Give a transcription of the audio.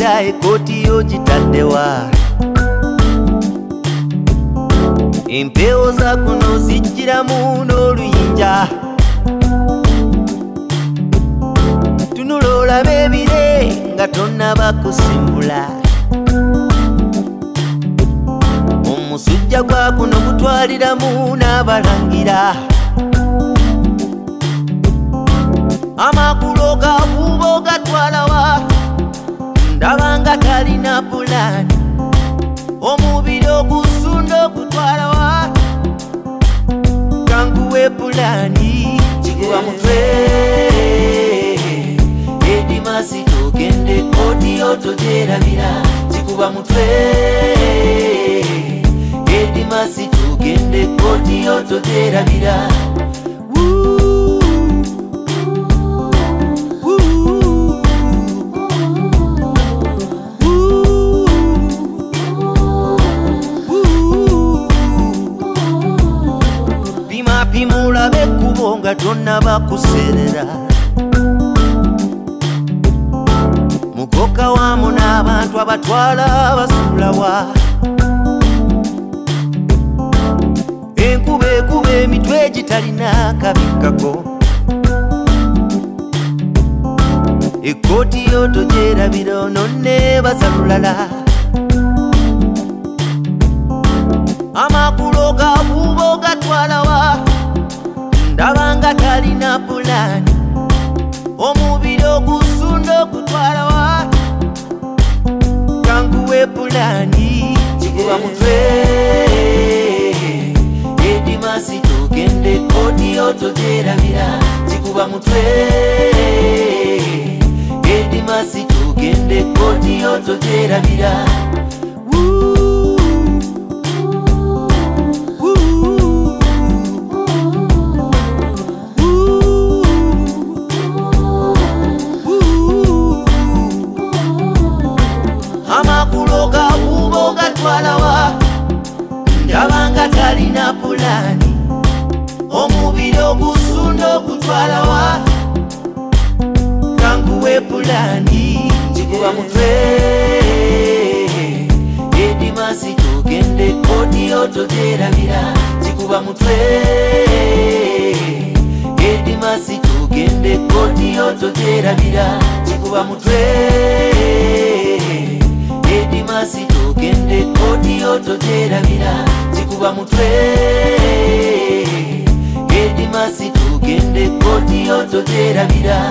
taata ekooti yo gitaddewa empeewo za kuno zijjiramu n'oluyinja tunula olabe ebire nga tonnaba kusimbula omusujja gwa kuno gutwaliramu n'abalangira ndaba nga talina pulaani omubiri ogusunda okutwalawa kanguwe pulaani kikuba mutwe. Edimasi togende koti yotogerabira. Kikuba mutwe. Edimasi togende koti yotogerabira bekkubo nga tonnaba kuserera mukoka wamu n'abantu abatwala basulawa enkuba ekuba emitwe egitalina kabikkako. Ekooti yo togyerabira ononne basalulala talina pulaani omubiri ogusunda okutwalawa kanguwe pulaani kikuba mutwe. Edimasi togende koti yotogerabira kikuba mutwe. Edimasi togende koti yotogerabira gakubo gatwalawa ndaba nga talina pulaani. Omubiri ogusunda okutwalawa kanguwe pulaani. Kikuba mutwe edimasi togende koti yotogerabira kikuba mutwe edimasi togende koti yotogerabira kikuba mutwe koti yotogerabira kikuba mutwe. Edimasi togende koti yotogerabira